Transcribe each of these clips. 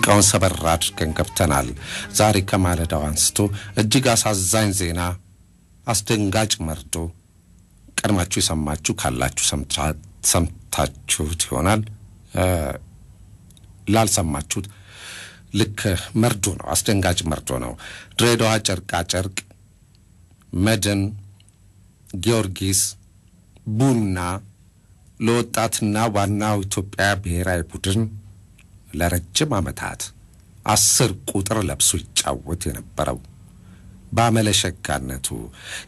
ሙዚቃውን ሰበር አድርገን ገብተናል። ዛሬ ከማለዳው አንስቶ እጅግ አሳዛኝ ዜና፣ አስደንጋጭ መርዶ ቀድማችሁ የሰማችሁ ካላችሁ ሰምታችሁት ይሆናል። ላልሰማችሁት ልክ መርዶ ነው፣ አስደንጋጭ መርዶ ነው። ድሬዳዋ ጨርቃ ጨርቅ፣ መድን፣ ጊዮርጊስ፣ ቡና ለወጣትና ዋናው ኢትዮጵያ ብሔራዊ ቡድን ለረጅም ዓመታት አስር ቁጥር ለብሶ ይጫወት የነበረው። በአመለሸጋነቱ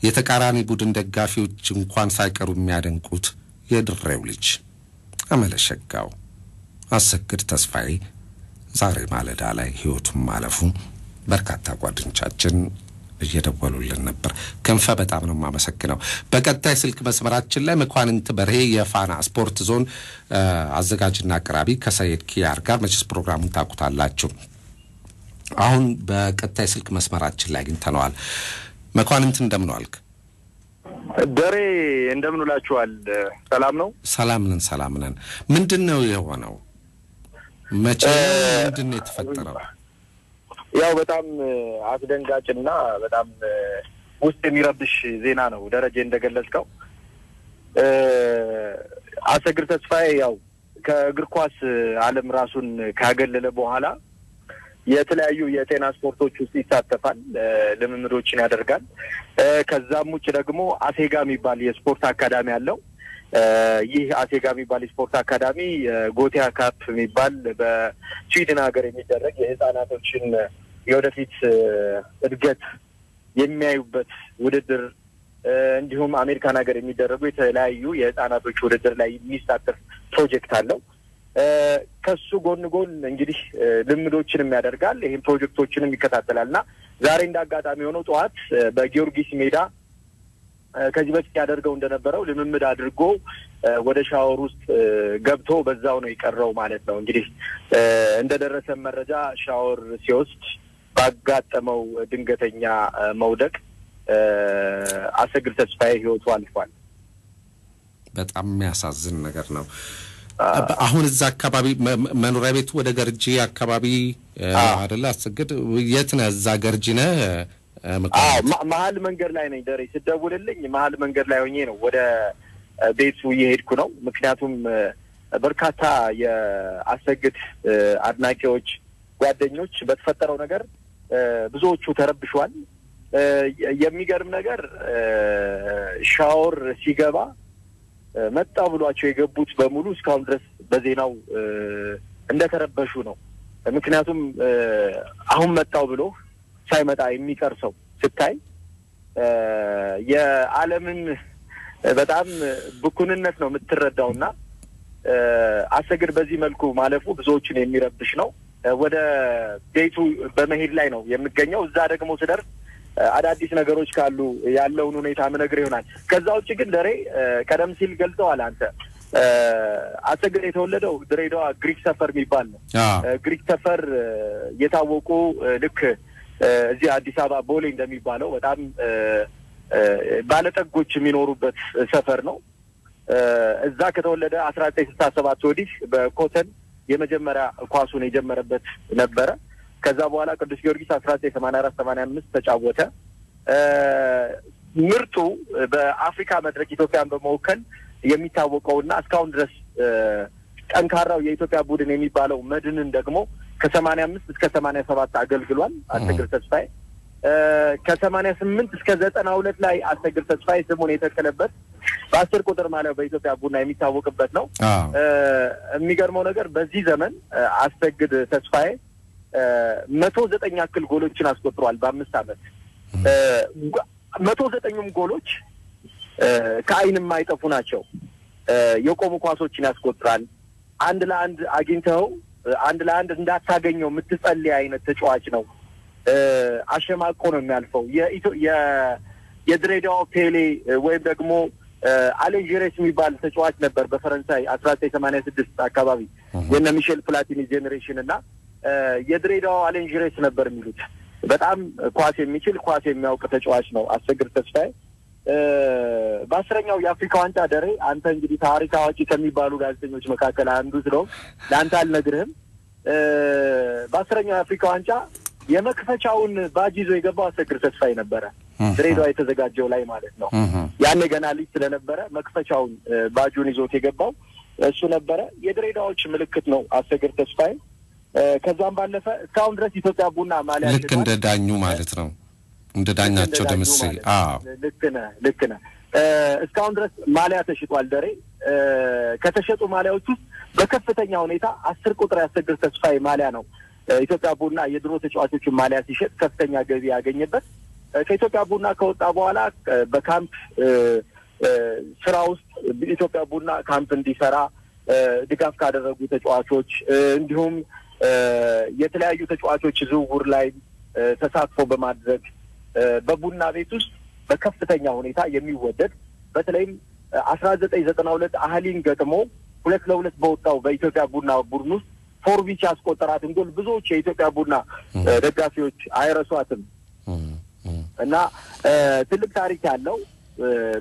የተቃራኒ ቡድን ደጋፊዎች እንኳን ሳይቀሩ የሚያደንቁት የድሬው ልጅ አመለሸጋው። አሰግድ ተስፋዬ ዛሬ ማለዳ ላይ ሕይወቱን ማለፉ በርካታ ጓደኞቻችን እየደወሉልን ነበር። ክንፈ በጣም ነው የማመሰግነው። በቀጣይ ስልክ መስመራችን ላይ መኳንንት በርሄ የፋና ስፖርት ዞን አዘጋጅና አቅራቢ ከሰይድ ኪያር ጋር መቼስ ፕሮግራሙን ታውቁታላችሁ። አሁን በቀጣይ ስልክ መስመራችን ላይ አግኝተነዋል። መኳንንት እንደምን ዋልክ? ደሬ እንደምን ውላችኋል? ሰላም ነው? ሰላም ነን፣ ሰላም ነን። ምንድን ነው የሆነው? መቼ ምንድን ነው የተፈጠረው? ያው በጣም አስደንጋጭና በጣም ውስጥ የሚረብሽ ዜና ነው። ደረጀ እንደገለጽከው አሰግድ ተስፋዬ ያው ከእግር ኳስ ዓለም ራሱን ካገለለ በኋላ የተለያዩ የጤና ስፖርቶች ውስጥ ይሳተፋል፣ ልምምዶችን ያደርጋል። ከዛም ውጭ ደግሞ አሴጋ የሚባል የስፖርት አካዳሚ አለው። ይህ አሴጋ የሚባል የስፖርት አካዳሚ ጎቲያ ካፕ የሚባል በስዊድን ሀገር የሚደረግ የህፃናቶችን የወደፊት እድገት የሚያዩበት ውድድር እንዲሁም አሜሪካን ሀገር የሚደረጉ የተለያዩ የህፃናቶች ውድድር ላይ የሚሳተፍ ፕሮጀክት አለው። ከሱ ጎን ጎን እንግዲህ ልምዶችንም ያደርጋል። ይህም ፕሮጀክቶችንም ይከታተላል እና ዛሬ እንደ አጋጣሚ የሆነው ጠዋት በጊዮርጊስ ሜዳ ከዚህ በፊት ያደርገው እንደነበረው ልምምድ አድርጎ ወደ ሻወር ውስጥ ገብቶ በዛው ነው የቀረው ማለት ነው። እንግዲህ እንደደረሰን መረጃ ሻወር ሲወስድ ባጋጠመው ድንገተኛ መውደቅ አሰግድ ተስፋዬ ህይወቱ አልፏል። በጣም የሚያሳዝን ነገር ነው። አሁን እዛ አካባቢ መኖሪያ ቤቱ ወደ ገርጂ አካባቢ አደለ? አሰግድ የት ነህ? እዛ ገርጂ ነህ? መሀል መንገድ ላይ ነኝ። ደሬ ስደውልልኝ መሀል መንገድ ላይ ሆኜ ነው ወደ ቤቱ እየሄድኩ ነው። ምክንያቱም በርካታ የአሰግድ አድናቂዎች፣ ጓደኞች በተፈጠረው ነገር ብዙዎቹ ተረብሿል። የሚገርም ነገር ሻወር ሲገባ መጣ ብሏቸው የገቡት በሙሉ እስካሁን ድረስ በዜናው እንደተረበሹ ነው። ምክንያቱም አሁን መጣው ብሎ ሳይመጣ የሚቀር ሰው ስታይ የዓለምን በጣም ብኩንነት ነው የምትረዳው እና አሰግድ በዚህ መልኩ ማለፉ ብዙዎችን የሚረብሽ ነው። ወደ ቤቱ በመሄድ ላይ ነው የምገኘው። እዛ ደግሞ ስደርስ አዳዲስ ነገሮች ካሉ ያለውን ሁኔታ ምነግር ይሆናል። ከዛ ውጭ ግን ደሬ ቀደም ሲል ገልጸዋል አንተ አሰግድ የተወለደው ድሬዳዋ ግሪክ ሰፈር የሚባል ነው። ግሪክ ሰፈር የታወቁ ልክ እዚህ አዲስ አበባ ቦሌ እንደሚባለው በጣም ባለጠጎች የሚኖሩበት ሰፈር ነው። እዛ ከተወለደ አስራ ዘጠኝ ስልሳ ሰባት ወዲህ በኮተን የመጀመሪያ ኳሱን የጀመረበት ነበረ። ከዛ በኋላ ቅዱስ ጊዮርጊስ አስራ ዘጠኝ ሰማንያ አራት ሰማንያ አምስት ተጫወተ። ምርጡ በአፍሪካ መድረክ ኢትዮጵያን በመወከል የሚታወቀውና እስካሁን ድረስ ጠንካራው የኢትዮጵያ ቡድን የሚባለው መድንን ደግሞ ከሰማንያ አምስት እስከ ሰማንያ ሰባት አገልግሏል አሰግድ ተስፋዬ። ከሰማንያ ስምንት እስከ ዘጠና ሁለት ላይ አሰግድ ተስፋዬ ስሙን የተከለበት በአስር ቁጥር ማለት በኢትዮጵያ ቡና የሚታወቅበት ነው። የሚገርመው ነገር በዚህ ዘመን አሰግድ ተስፋዬ መቶ ዘጠኝ ያክል ጎሎችን አስቆጥሯል በአምስት ዓመት መቶ ዘጠኙም ጎሎች ከዓይን የማይጠፉ ናቸው። የቆሙ ኳሶችን ያስቆጥራል። አንድ ለአንድ አግኝተው አንድ ለአንድ እንዳታገኘው የምትጸልይ አይነት ተጫዋች ነው። አሸማቆ ነው የሚያልፈው። የድሬዳዋ ፔሌ ወይም ደግሞ አሌን ዥሬስ የሚባል ተጫዋች ነበር በፈረንሳይ አስራ ዘጠኝ ሰማንያ ስድስት አካባቢ የነ ሚሼል ፕላቲኒ generation እና የድሬዳዋ አሌን ዥሬስ ነበር የሚሉት። በጣም ኳስ የሚችል ኳስ የሚያውቅ ተጫዋች ነው አሰግድ ተስፋዬ። በአስረኛው የአፍሪካ ዋንጫ ደሬ አንተ እንግዲህ ታሪክ አዋቂ ከሚባሉ ጋዜጠኞች መካከል አንዱ ስለሆን ለአንተ አልነግርህም። በአስረኛው የአፍሪካ ዋንጫ የመክፈቻውን ባጅ ይዞ የገባው አሰግድ ተስፋዬ ነበረ። ድሬዳዋ የተዘጋጀው ላይ ማለት ነው። ያኔ ገና ልጅ ስለነበረ መክፈቻውን ባጁን ይዞት የገባው እሱ ነበረ። የድሬዳዎች ምልክት ነው አሰግድ ተስፋዬ። ከዛም ባለፈ እስካሁን ድረስ ኢትዮጵያ ቡና ማሊያ ልክ እንደ ዳኙ ማለት ነው። እንደ ዳኛቸው ደምሴ። አዎ ልክ ነህ፣ ልክ ነህ። እስካሁን ድረስ ማሊያ ተሽጧል። ደሬ ከተሸጡ ማሊያዎች ውስጥ በከፍተኛ ሁኔታ አስር ቁጥር ያሰግድ ተስፋዬ ማሊያ ነው ኢትዮጵያ ቡና የድሮ ተጫዋቾችን ማሊያ ሲሸጥ ከፍተኛ ገቢ ያገኘበት። ከኢትዮጵያ ቡና ከወጣ በኋላ በካምፕ ስራ ውስጥ ኢትዮጵያ ቡና ካምፕ እንዲሰራ ድጋፍ ካደረጉ ተጫዋቾች እንዲሁም የተለያዩ ተጫዋቾች ዝውውር ላይ ተሳትፎ በማድረግ በቡና ቤት ውስጥ በከፍተኛ ሁኔታ የሚወደድ በተለይም አስራ ዘጠኝ ዘጠና ሁለት አህሊን ገጥሞ ሁለት ለሁለት በወጣው በኢትዮጵያ ቡና ቡድን ውስጥ ፎርቪች ያስቆጠራትን ጎል ብዙዎች የኢትዮጵያ ቡና ደጋፊዎች አይረሷትም እና ትልቅ ታሪክ ያለው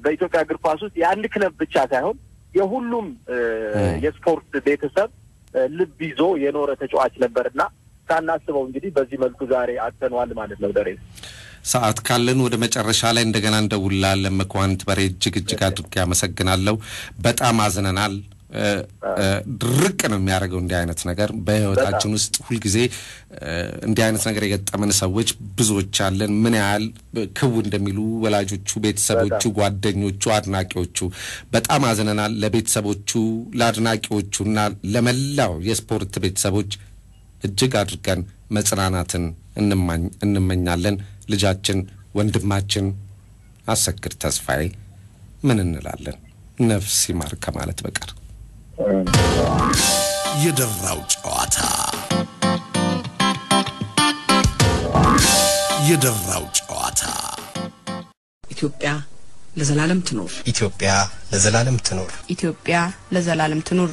በኢትዮጵያ እግር ኳስ ውስጥ የአንድ ክለብ ብቻ ሳይሆን የሁሉም የስፖርት ቤተሰብ ልብ ይዞ የኖረ ተጫዋች ነበር እና ሳናስበው እንግዲህ በዚህ መልኩ ዛሬ አጥተነዋል ማለት ነው። ደሬ ሰዓት ካለን ወደ መጨረሻ ላይ እንደገና እንደውላለን። መኳንንት በሬ እጅግ እጅግ አድርጌ አመሰግናለሁ። በጣም አዝነናል። ድርቅ ነው የሚያደርገው እንዲህ አይነት ነገር በህይወታችን ውስጥ ሁልጊዜ እንዲህ አይነት ነገር የገጠመን ሰዎች ብዙዎች አለን። ምን ያህል ክው እንደሚሉ ወላጆቹ፣ ቤተሰቦቹ፣ ጓደኞቹ፣ አድናቂዎቹ በጣም አዝነናል። ለቤተሰቦቹ ለአድናቂዎቹና ለመላው የስፖርት ቤተሰቦች እጅግ አድርገን መጽናናትን እንመኛለን። ልጃችን ወንድማችን አሰግድ ተስፋዬ ምን እንላለን? ነፍስ ይማር ከማለት በቀር የደራው ጨዋታ የደራው ጨዋታ ኢትዮጵያ ለዘላለም ትኖር። ኢትዮጵያ ለዘላለም ትኖር። ኢትዮጵያ ለዘላለም ትኑር።